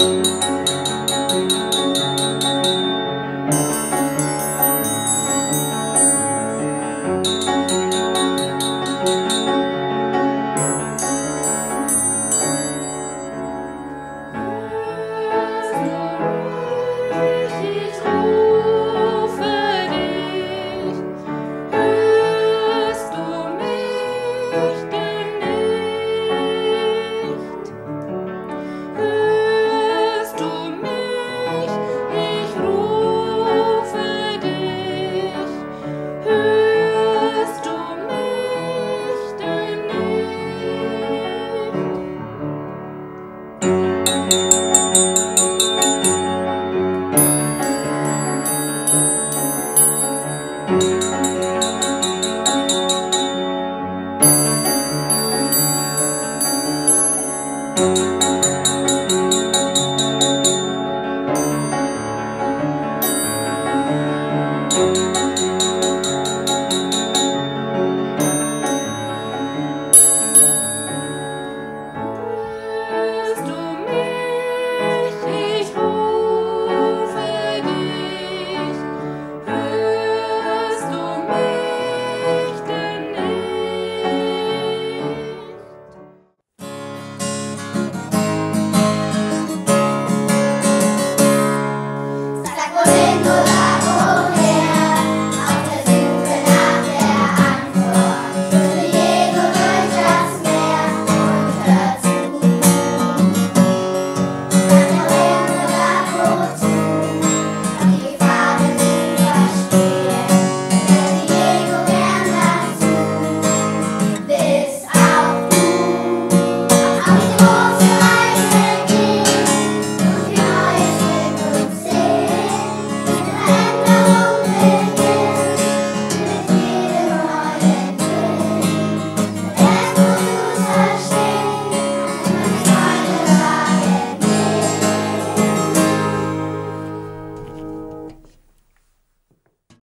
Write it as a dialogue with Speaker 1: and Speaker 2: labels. Speaker 1: Música Música Oh,